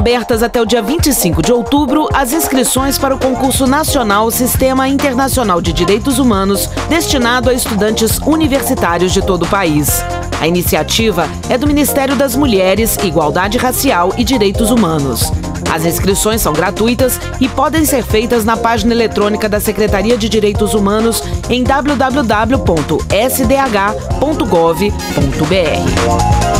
abertas até o dia 25 de outubro as inscrições para o concurso nacional Sistema Internacional de Direitos Humanos, destinado a estudantes universitários de todo o país. A iniciativa é do Ministério das Mulheres, Igualdade Racial e Direitos Humanos. As inscrições são gratuitas e podem ser feitas na página eletrônica da Secretaria de Direitos Humanos em www.sdh.gov.br.